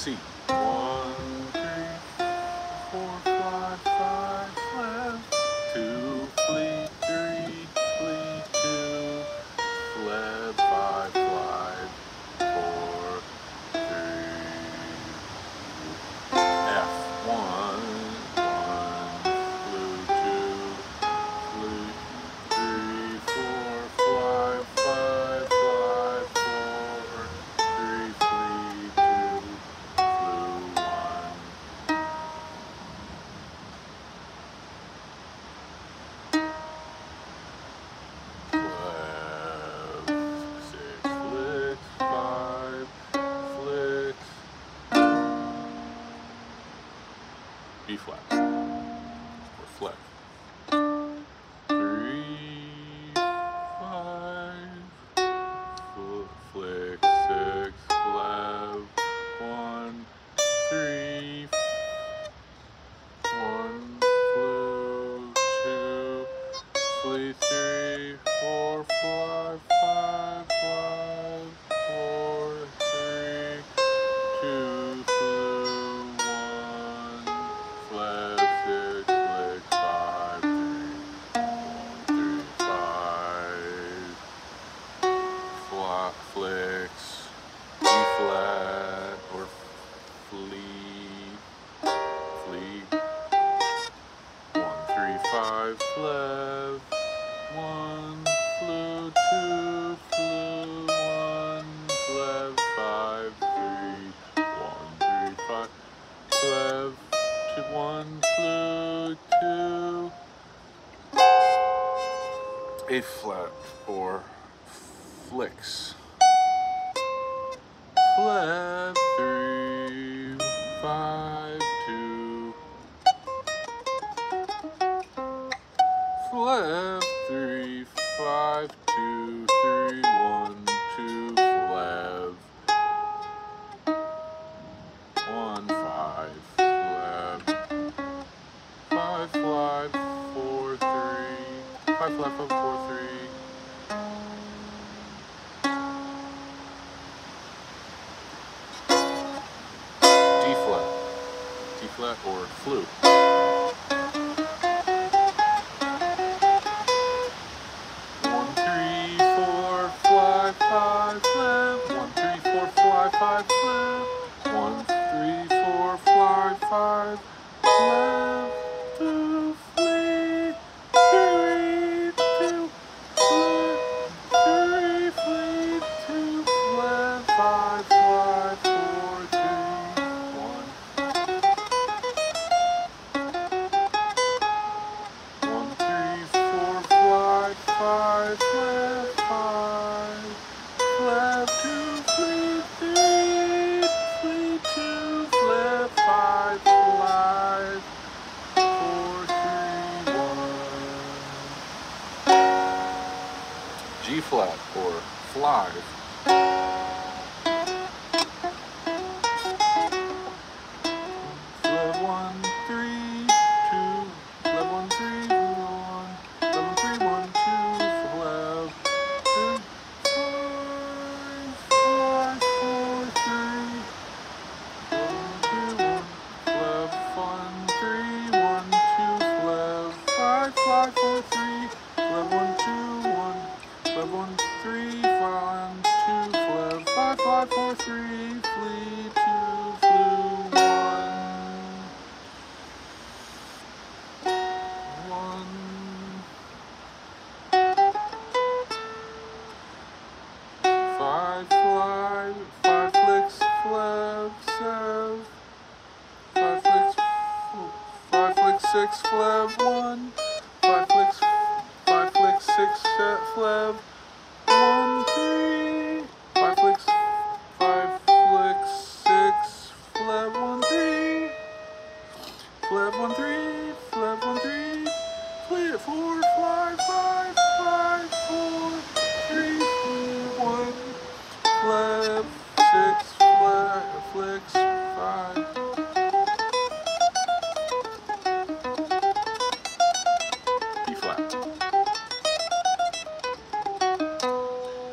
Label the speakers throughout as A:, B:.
A: see. B-flat. flicks, E flat, or flea, flea. One, three, five, flev, one, flew, two, flew, one, flev, five, three, one, three, five, flev, two, one, flew, two, A flat, or flicks love. flat, or flute. One, three, four, fly, five, flip. One, three, four, fly, five, flip. One, three, four, fly, five, flip. flies three, one, two, flew, five, five, four, three, flee, two, flew, one. One. Five, fly, five, flicks, flev, sev. Five flicks, five flicks, six, flev, one. Five flicks, five flicks, six, set, flev.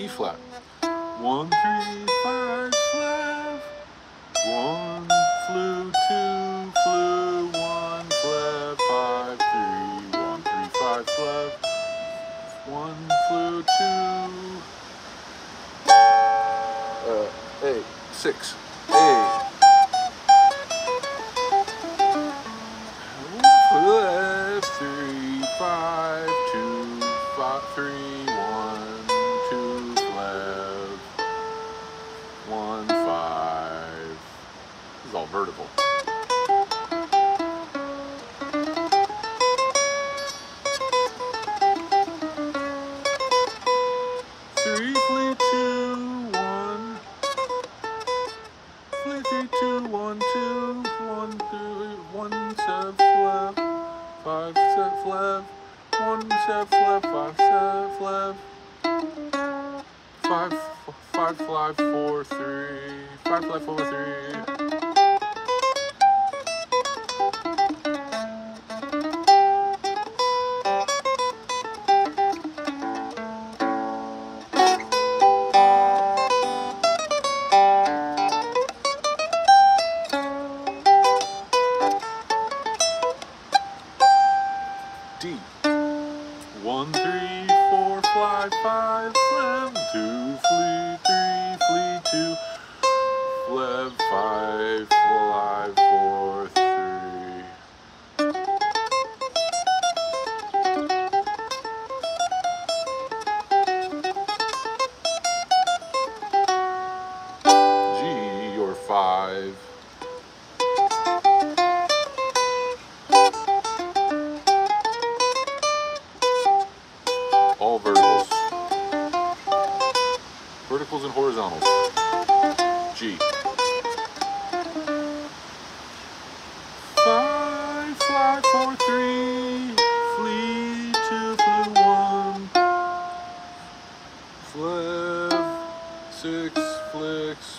A: E flat. One, three, five, five. One flew, two flew, one flat, five, three. One, three, five, flap. One flew, two. Uh, eight, six, eight. Five, five, five, four, three, five, five, four, three. Five, five, fleb, two, flee, three, flee, two, fleb, five, five, Verticals. Verticals and horizontals. G. Five, five, four, three. Flee, two, flew, one. Flev, six, flicks,